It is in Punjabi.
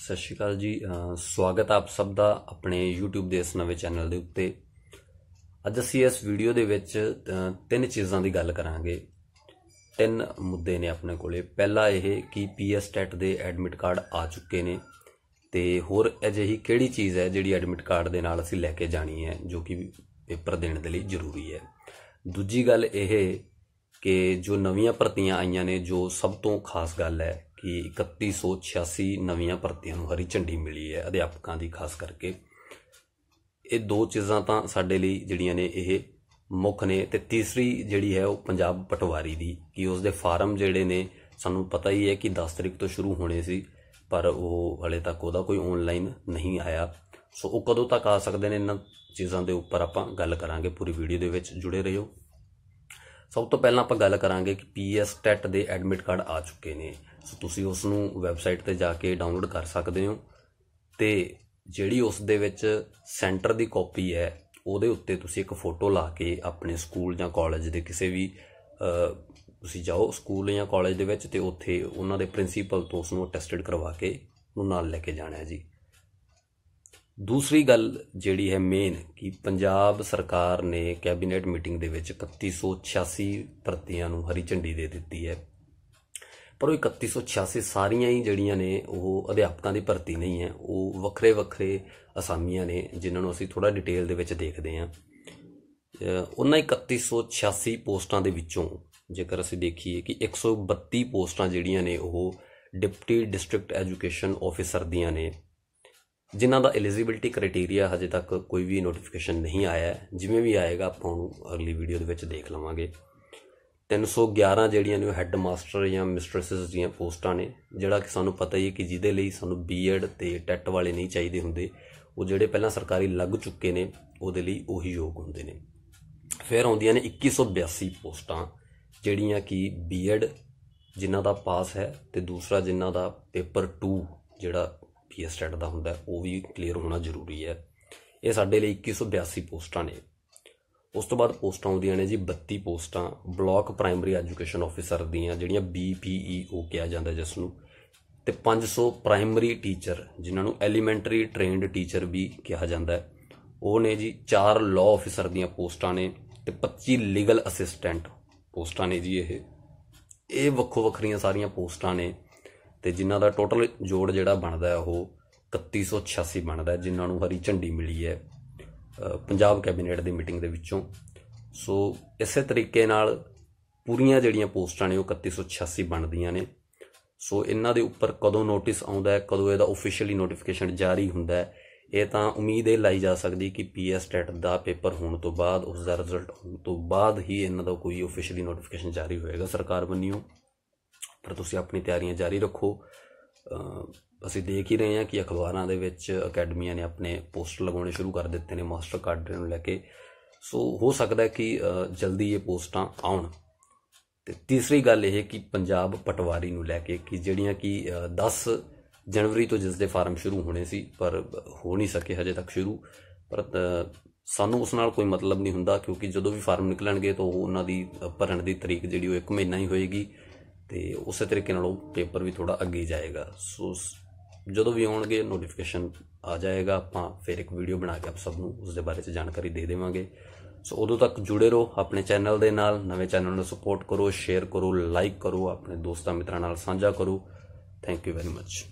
ਸਤਿ ਸ਼੍ਰੀ ਅਕਾਲ ਜੀ। ਸਵਾਗਤ ਆਪ ਸਭ ਦਾ ਆਪਣੇ YouTube ਦੇ ਇਸ ਨਵੇਂ ਚੈਨਲ ਦੇ ਉੱਤੇ। ਅੱਜ ਅਸੀਂ ਇਸ ਵੀਡੀਓ ਦੇ ਵਿੱਚ ਤਿੰਨ ਚੀਜ਼ਾਂ ਦੀ ਗੱਲ ਕਰਾਂਗੇ। ਤਿੰਨ ਮੁੱਦੇ ਨੇ ਆਪਣੇ ਕੋਲੇ। ਪਹਿਲਾ ਇਹ ਕਿ ਪੀਐਸ ਟੈਟ ਦੇ ਐਡਮਿਟ ਕਾਰਡ ਆ ਚੁੱਕੇ ਨੇ ਤੇ ਹੋਰ ਅਜਿਹੀ ਕਿਹੜੀ ਚੀਜ਼ ਹੈ ਜਿਹੜੀ ਐਡਮਿਟ ਕਾਰਡ ਦੇ ਨਾਲ ਅਸੀਂ ਲੈ ਕੇ ਜਾਣੀ ਹੈ, ਜੋ ਕਿ ਪੇਪਰ ਦੇਣ ਦੇ ਲਈ ਜ਼ਰੂਰੀ ਹੈ। ਦੂਜੀ ਗੱਲ ਇਹ ਕਿ ਜੋ ਨਵੀਆਂ ਭਰਤੀਆਂ ਆਈਆਂ ਨੇ, ਜੋ ਸਭ ਤੋਂ ਖਾਸ ਗੱਲ ਹੈ ਕਿ 3186 ਨਵੀਆਂ ਭਰਤੀਆਂ ਨੂੰ ਹਰੀ ਝੰਡੀ ਮਿਲੀ ਹੈ, ਅਧਿਆਪਕਾਂ ਦੀ, ਖਾਸ ਕਰਕੇ। ਇਹ ਦੋ ਚੀਜ਼ਾਂ ਤਾਂ ਸਾਡੇ ਲਈ ਜਿਹੜੀਆਂ ਨੇ ਇਹ ਮੁੱਖ ਨੇ ਤੇ ਤੀਸਰੀ ਜਿਹੜੀ ਹੈ ਉਹ ਪੰਜਾਬ ਪਟਵਾਰੀ ਦੀ, ਕਿ ਉਸ ਦੇ ਫਾਰਮ ਜਿਹੜੇ ਨੇ, ਸਾਨੂੰ ਪਤਾ ਹੀ ਹੈ ਕਿ 10 ਤਰੀਕ ਤੋਂ ਸ਼ੁਰੂ ਹੋਣੇ ਸੀ, ਪਰ ਉਹ ਹਲੇ ਤੱਕ ਉਹਦਾ ਕੋਈ ਆਨਲਾਈਨ ਨਹੀਂ ਆਇਆ। ਸੋ ਉਹ ਕਦੋਂ ਤੱਕ ਆ ਸਕਦੇ ਨੇ, ਇਹਨਾਂ ਚੀਜ਼ਾਂ ਦੇ ਉੱਪਰ ਆਪਾਂ ਗੱਲ ਕਰਾਂਗੇ, ਪੂਰੀ ਵੀਡੀਓ ਦੇ ਵਿੱਚ ਜੁੜੇ ਰਹੋ। ਸਭ ਤੋਂ ਪਹਿਲਾਂ ਆਪਾਂ ਗੱਲ ਕਰਾਂਗੇ ਕਿ ਪੀਐਸ ਟੈਟ ਦੇ ਐਡਮਿਟ ਕਾਰਡ ਆ ਚੁੱਕੇ ਨੇ। ਸੋ ਤੁਸੀਂ ਉਸ ਨੂੰ ਵੈਬਸਾਈਟ ਤੇ ਜਾ ਕੇ ਡਾਊਨਲੋਡ ਕਰ ਸਕਦੇ ਹੋ ਤੇ ਜਿਹੜੀ ਉਸ ਦੇ ਵਿੱਚ ਸੈਂਟਰ ਦੀ ਕਾਪੀ ਹੈ, ਉਹਦੇ ਉੱਤੇ ਤੁਸੀਂ ਇੱਕ ਫੋਟੋ ਲਾ ਕੇ ਆਪਣੇ ਸਕੂਲ ਜਾਂ ਕਾਲਜ ਦੇ ਕਿਸੇ ਵੀ ਤੁਸੀਂ ਜਾਓ ਸਕੂਲ ਜਾਂ ਕਾਲਜ ਦੇ ਵਿੱਚ ਤੇ ਉੱਥੇ ਉਹਨਾਂ ਦੇ ਪ੍ਰਿੰਸੀਪਲ ਤੋਂ ਉਸ ਨੂੰ ਅਟੈਸਟਡ ਕਰਵਾ ਕੇ ਉਹਨੂੰ ਨਾਲ ਲੈ ਕੇ ਜਾਣਾ ਹੈ ਜੀ। ਦੂਸਰੀ ਗੱਲ ਜਿਹੜੀ ਹੈ ਮੇਨ ਕਿ ਪੰਜਾਬ ਸਰਕਾਰ ਨੇ ਕੈਬਨਿਟ ਮੀਟਿੰਗ ਦੇ ਵਿੱਚ 3186 ਭਰਤੀਆਂ ਨੂੰ ਹਰੀ ਝੰਡੀ ਦੇ ਦਿੱਤੀ ਹੈ। ਪਰ ਉਹ 3186 ਸਾਰੀਆਂ ਹੀ ਜਿਹੜੀਆਂ ਨੇ ਉਹ ਅਧਿਆਪਕਾਂ ਦੀ ਭਰਤੀ ਨਹੀਂ ਹੈ, ਉਹ ਵੱਖਰੇ ਵੱਖਰੇ ਅਸਾਮੀਆਂ ਨੇ ਜਿਨ੍ਹਾਂ ਨੂੰ ਅਸੀਂ ਥੋੜਾ ਡਿਟੇਲ ਦੇ ਵਿੱਚ ਦੇਖਦੇ ਹਾਂ। ਅਹ ਉਹਨਾਂ 3186 ਪੋਸਟਾਂ ਦੇ ਵਿੱਚੋਂ ਜੇਕਰ ਅਸੀਂ ਦੇਖੀਏ ਕਿ 132 ਪੋਸਟਾਂ ਜਿਹੜੀਆਂ ਨੇ ਉਹ ਡਿਪਟੀ ਡਿਸਟ੍ਰਿਕਟ ਐਜੂਕੇਸ਼ਨ ਆਫੀਸਰ ਦੀਆਂ ਨੇ, ਜਿਨ੍ਹਾਂ ਦਾ ਐਲੀਜੀਬਿਲਟੀ ਕ੍ਰਾਈਟੇਰੀਆ ਹਜੇ ਤੱਕ ਕੋਈ ਵੀ ਨੋਟੀਫਿਕੇਸ਼ਨ ਨਹੀਂ ਆਇਆ ਜਿਵੇਂ ਵੀ ਆਏਗਾ ਆਪਾਂ ਉਹਨੂੰ ਅਗਲੀ ਵੀਡੀਓ ਦੇ ਵਿੱਚ ਦੇਖ ਲਵਾਂਗੇ। 311 ਜਿਹੜੀਆਂ ਨੇ ਉਹ ਹੈੱਡ ਮਾਸਟਰ ਜਾਂ ਮਿਸਟ੍ਰੈਸਸ ਦੀਆਂ ਪੋਸਟਾਂ ਨੇ, ਜਿਹੜਾ ਕਿ ਸਾਨੂੰ ਪਤਾ ਹੀ ਹੈ ਕਿ ਜਿਹਦੇ ਲਈ ਸਾਨੂੰ ਬੀਐਡ ਤੇ ਟੈਟ ਵਾਲੇ ਨਹੀਂ ਚਾਹੀਦੇ ਹੁੰਦੇ, ਉਹ ਜਿਹੜੇ ਪਹਿਲਾਂ ਸਰਕਾਰੀ ਲੱਗ ਚੁੱਕੇ ਨੇ, ਉਹਦੇ ਲਈ ਉਹੀ ਯੋਗ ਹੁੰਦੇ ਨੇ। ਫਿਰ ਆਉਂਦੀਆਂ ਨੇ 2182 ਪੋਸਟਾਂ, ਜਿਹੜੀਆਂ ਕਿ ਬੀਐਡ ਜਿਨ੍ਹਾਂ ਦਾ ਪਾਸ ਹੈ ਤੇ ਦੂਸਰਾ ਜਿਨ੍ਹਾਂ ਦਾ ਪੇਪਰ 2 ਜਿਹੜਾ ਪੀਐਸ ਟੈਟ ਦਾ ਹੁੰਦਾ, ਉਹ ਵੀ ਕਲੀਅਰ ਹੋਣਾ ਜ਼ਰੂਰੀ ਹੈ। ਇਹ ਸਾਡੇ ਲਈ 2182 ਪੋਸਟਾਂ ਨੇ। ਉਸ ਤੋਂ ਬਾਅਦ ਪੋਸਟਾਂ ਆਉਂਦੀਆਂ ਨੇ ਜੀ 32 ਪੋਸਟਾਂ, ਬਲਾਕ ਪ੍ਰਾਇਮਰੀ ਐਜੂਕੇਸ਼ਨ ਆਫੀਸਰ ਦੀਆਂ, ਜਿਹੜੀਆਂ ਬੀਪੀਈਓ ਕਿਹਾ ਜਾਂਦਾ ਜਿਸ ਨੂੰ ਤੇ 500 ਪ੍ਰਾਇਮਰੀ ਟੀਚਰ, ਜਿਨ੍ਹਾਂ ਨੂੰ ਐਲੀਮੈਂਟਰੀ ਟ੍ਰੇਨਡ ਟੀਚਰ ਵੀ ਕਿਹਾ ਜਾਂਦਾ ਹੈ। ਉਹ ਨੇ ਜੀ 4 ਲਾਅ ਆਫੀਸਰ ਦੀਆਂ ਪੋਸਟਾਂ ਨੇ ਤੇ 25 ਲੀਗਲ ਅਸਿਸਟੈਂਟ ਪੋਸਟਾਂ ਨੇ ਜੀ ਇਹ। ਇਹ ਵੱਖੋ ਵੱਖਰੀਆਂ ਸਾਰੀਆਂ ਪੋਸਟਾਂ ਨੇ ਤੇ ਜਿਨ੍ਹਾਂ ਦਾ ਟੋਟਲ ਜੋੜ ਜਿਹੜਾ ਬਣਦਾ ਹੈ ਉਹ 3186 ਬਣਦਾ ਹੈ, ਜਿਨ੍ਹਾਂ ਨੂੰ ਹਰੀ ਝੰਡੀ ਮਿਲੀ ਹੈ। ਪੰਜਾਬ ਕੈਬਨਿਟ ਦੀ ਮੀਟਿੰਗ ਦੇ ਵਿੱਚੋਂ। ਸੋ ਇਸੇ ਤਰੀਕੇ ਨਾਲ ਪੂਰੀਆਂ ਜਿਹੜੀਆਂ ਪੋਸਟਾਂ ਨੇ ਉਹ 3186 ਬਣਦੀਆਂ ਨੇ। ਸੋ ਇਹਨਾਂ ਦੇ ਉੱਪਰ ਕਦੋਂ ਨੋਟਿਸ ਆਉਂਦਾ ਹੈ, ਕਦੋਂ ਇਹਦਾ ਆਫੀਸ਼ੀਅਲੀ ਨੋਟੀਫਿਕੇਸ਼ਨ ਜਾਰੀ ਹੁੰਦਾ ਹੈ, ਇਹ ਤਾਂ ਉਮੀਦ ਇਹ ਲਾਈ ਜਾ ਸਕਦੀ ਕਿ ਪੀਐਸ ਟੈਟ ਦਾ ਪੇਪਰ ਹੋਣ ਤੋਂ ਬਾਅਦ, ਉਸ ਦਾ ਰਿਜ਼ਲਟ ਹੋਣ ਤੋਂ ਬਾਅਦ ਹੀ ਇਹਨਾਂ ਦਾ ਕੋਈ ਆਫੀਸ਼ੀਅਲੀ ਨੋਟੀਫਿਕੇਸ਼ਨ ਜਾਰੀ ਹੋਏਗਾ ਸਰਕਾਰ ਵੱਲੋਂ। ਪਰ ਤੁਸੀਂ ਆਪਣੀ ਤਿਆਰੀਆਂ ਜਾਰੀ ਰੱਖੋ। ਅਸੀਂ ਦੇਖ ਹੀ ਰਹੇ ਹਾਂ ਕਿ ਅਖਬਾਰਾਂ ਦੇ ਵਿੱਚ ਅਕੈਡਮੀਆਂ ਨੇ ਆਪਣੇ ਪੋਸਟਰ ਲਗਾਉਣੇ ਸ਼ੁਰੂ ਕਰ ਦਿੱਤੇ ਨੇ ਮਾਸਟਰ ਕਾਰਡ ਨੂੰ ਲੈ ਕੇ। ਸੋ ਹੋ ਸਕਦਾ ਹੈ ਕਿ ਜਲਦੀ ਇਹ ਪੋਸਟਾਂ ਆਉਣ। ਤੇ ਤੀਸਰੀ ਗੱਲ ਇਹ ਕਿ ਪੰਜਾਬ ਪਟਵਾਰੀ ਨੂੰ ਲੈ ਕੇ ਕਿ ਜਿਹੜੀਆਂ ਕਿ ਅ, 10 ਜਨਵਰੀ ਤੋਂ ਜਿਸ ਦੇ ਫਾਰਮ ਸ਼ੁਰੂ ਹੋਣੇ ਸੀ ਪਰ ਹੋ ਨਹੀਂ ਸਕੇ ਹਜੇ ਤੱਕ ਸ਼ੁਰੂ। ਪਰ ਸਾਨੂੰ ਉਸ ਨਾਲ ਕੋਈ ਮਤਲਬ ਨਹੀਂ ਹੁੰਦਾ ਕਿਉਂਕਿ ਜਦੋਂ ਵੀ ਫਾਰਮ ਨਿਕਲਣਗੇ ਤਾਂ ਉਹ ਉਹਨਾਂ ਦੀ ਭਰਨ ਦੀ ਤਰੀਕ ਜਿਹੜੀ ਉਹ 1 ਮਹੀਨਾ ਹੀ ਹੋਏਗੀ। ਤੇ ਉਸੇ ਤਰੀਕੇ ਨਾਲ ਉਹ ਪੇਪਰ ਵੀ ਥੋੜਾ ਅੱਗੇ ਜਾਏਗਾ। ਸੋ ਜਦੋਂ ਵੀ ਆਉਣਗੇ ਨੋਟੀਫਿਕੇਸ਼ਨ ਆ ਜਾਏਗਾ, ਆਪਾਂ ਫਿਰ ਇੱਕ ਵੀਡੀਓ ਬਣਾ ਕੇ ਆਪ ਸਭ ਨੂੰ ਉਸ ਦੇ ਬਾਰੇ ਚ ਜਾਣਕਾਰੀ ਦੇ ਦੇਵਾਂਗੇ। ਸੋ ਉਦੋਂ ਤੱਕ ਜੁੜੇ ਰਹੋ ਆਪਣੇ ਚੈਨਲ ਦੇ ਨਾਲ, ਨਵੇਂ ਚੈਨਲ ਨੂੰ ਸਪੋਰਟ ਕਰੋ ਸ਼ੇਅਰ ਕਰੋ ਲਾਈਕ ਕਰੋ, ਆਪਣੇ ਦੋਸਤਾਂ ਮਿੱਤਰਾਂ ਨਾਲ ਸਾਂਝਾ ਕਰੋ। Thank you very much